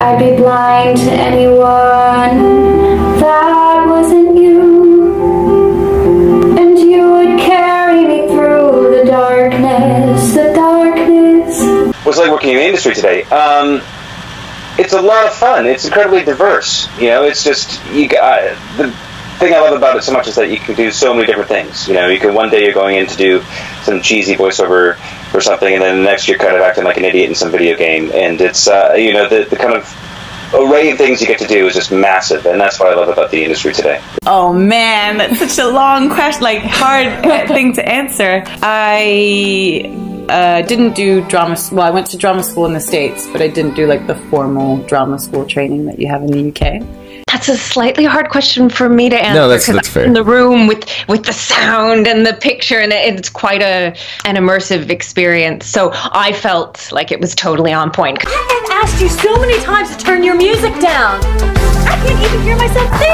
I'd be blind to anyone that wasn't you. And you would carry me through the darkness, the darkness. What's it like working in the industry today? Um, it's a lot of fun. It's incredibly diverse. You know, it's just you got the thing I love about it so much is that you can do so many different things. You know, you can one day you're going in to do some cheesy voiceover or something, and then the next you're kind of acting like an idiot in some video game, and it's uh, you know the the kind of array of things you get to do is just massive, and that's what I love about the industry today. Oh man, that's such a long question, like hard thing to answer. I uh, didn't do drama. Well, I went to drama school in the states, but I didn't do like the formal drama school training that you have in the UK. That's a slightly hard question for me to answer. No, that's- 'cause that's I'm fair. In the room with with the sound and the picture, and it's quite a an immersive experience. So I felt like it was totally on point. I've asked you so many times to turn your music down. I can't even hear myself think.